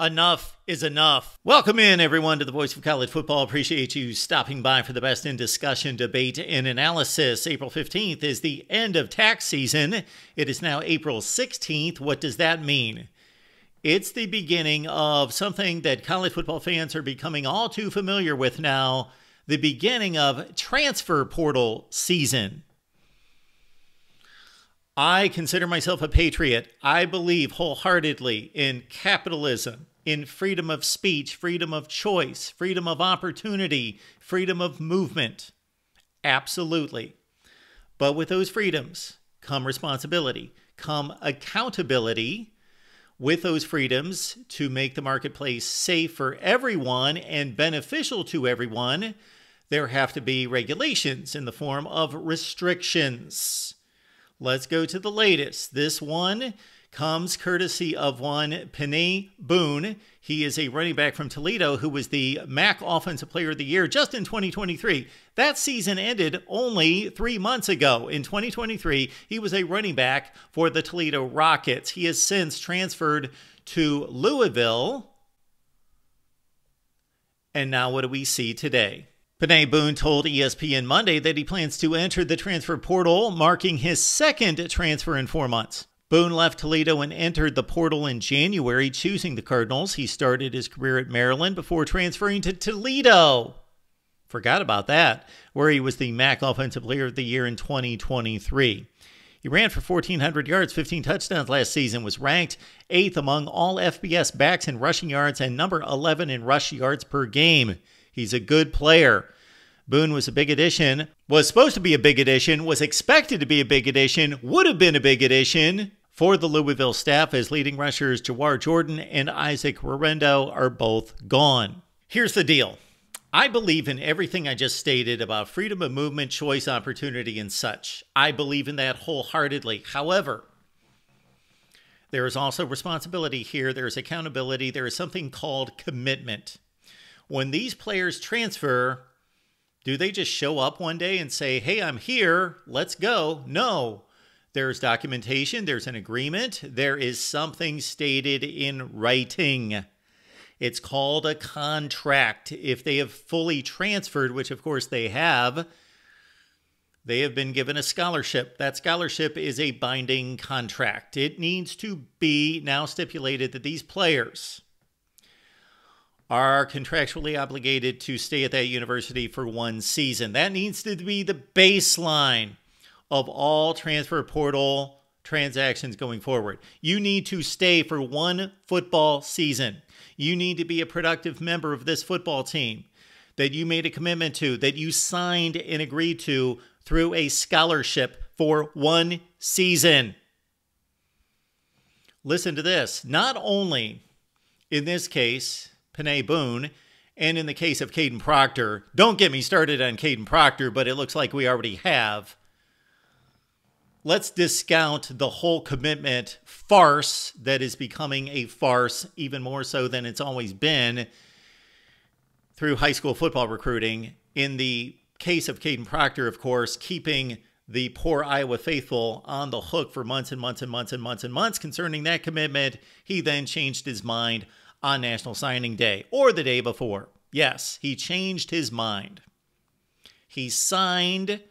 Enough is enough. Welcome in, everyone, to the Voice of College Football. Appreciate you stopping by for the best in discussion, debate, and analysis. April 15th is the end of tax season. It is now April 16th. What does that mean? It's the beginning of something that college football fans are becoming all too familiar with now the beginning of transfer portal season. I consider myself a patriot. I believe wholeheartedly in capitalism in freedom of speech, freedom of choice, freedom of opportunity, freedom of movement. Absolutely. But with those freedoms come responsibility, come accountability with those freedoms to make the marketplace safe for everyone and beneficial to everyone. There have to be regulations in the form of restrictions. Let's go to the latest. This one comes courtesy of one Peny Boone. He is a running back from Toledo who was the MAC Offensive Player of the Year just in 2023. That season ended only three months ago. In 2023, he was a running back for the Toledo Rockets. He has since transferred to Louisville. And now, what do we see today? Peny Boone told ESPN Monday that he plans to enter the transfer portal, marking his second transfer in four months. Boone left Toledo and entered the portal in January, choosing the Cardinals. He started his career at Maryland before transferring to Toledo. Forgot about that, where he was the MAC Offensive Player of the Year in 2023. He ran for 1,400 yards, 15 touchdowns last season, was ranked eighth among all FBS backs in rushing yards and number 11 in rush yards per game. He's a good player. Boone was a big addition, was supposed to be a big addition, was expected to be a big addition, would have been a big addition, for the Louisville staff as leading rushers Jawhar Jordan and Isaac Guerendo are both gone. Here's the deal. I believe in everything I just stated about freedom of movement, choice, opportunity, and such. I believe in that wholeheartedly. However, there is also responsibility here, there is accountability, there is something called commitment. When these players transfer, do they just show up one day and say, hey, I'm here, let's go? No. There's documentation, there's an agreement, there is something stated in writing. It's called a contract. If they have fully transferred, which of course they have, they have been given a scholarship. That scholarship is a binding contract. It needs to be now stipulated that these players are contractually obligated to stay at that university for one season. That needs to be the baseline of all transfer portal transactions going forward. You need to stay for one football season. You need to be a productive member of this football team that you made a commitment to, that you signed and agreed to through a scholarship for one season. Listen to this. Not only in this case, Peny Boone, and in the case of Kadyn Proctor, don't get me started on Kadyn Proctor, but it looks like we already have let's discount the whole commitment farce that is becoming a farce even more so than it's always been through high school football recruiting. In the case of Kadyn Proctor, of course, keeping the poor Iowa faithful on the hook for months and months and months and months and months concerning that commitment. He then changed his mind on National Signing Day or the day before. Yes, he changed his mind. He signed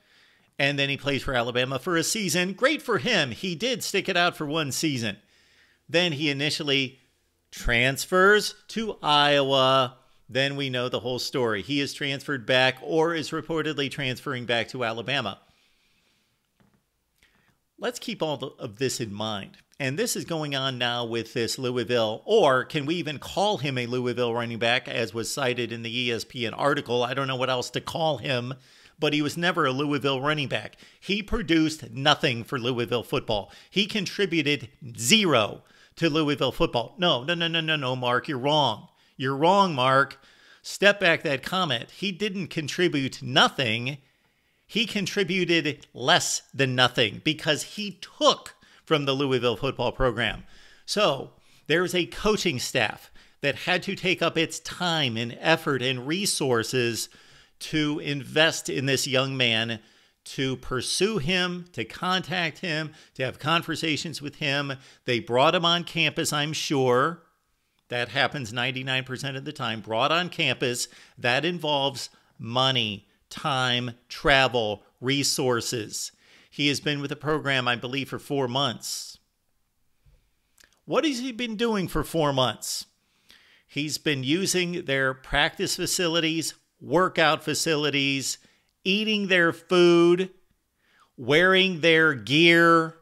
and then he plays for Alabama for a season. Great for him. He did stick it out for one season. Then he initially transfers to Iowa. Then we know the whole story. He is transferred back or is reportedly transferring back to Alabama. Let's keep all of this in mind. And this is going on now with this Louisville, or can we even call him a Louisville running back, as was cited in the ESPN article? I don't know what else to call him but he was never a Louisville running back. He produced nothing for Louisville football. He contributed zero to Louisville football. No, no, no, no, no, no, Mark, you're wrong. You're wrong, Mark. Step back that comment. He didn't contribute nothing. He contributed less than nothing because he took from the Louisville football program. So there's a coaching staff that had to take up its time and effort and resources to invest in this young man, to pursue him, to contact him, to have conversations with him. They brought him on campus, I'm sure. That happens 99% of the time. Brought on campus, that involves money, time, travel, resources. He has been with the program, I believe, for four months. What has he been doing for four months? He's been using their practice facilities, workout facilities, eating their food, wearing their gear,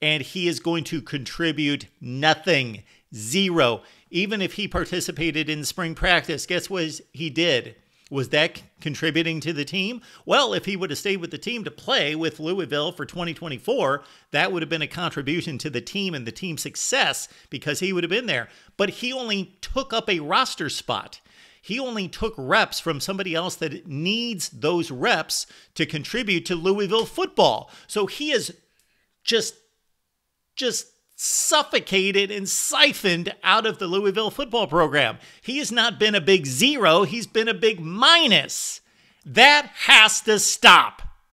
and he is going to contribute nothing. Zero. Even if he participated in spring practice, guess what he did? Was that contributing to the team? Well, if he would have stayed with the team to play with Louisville for 2024, that would have been a contribution to the team and the team's success because he would have been there. But he only took up a roster spot. He only took reps from somebody else that needs those reps to contribute to Louisville football. So he is just just suffocated and siphoned out of the Louisville football program. He has not been a big zero, he's been a big minus. That has to stop.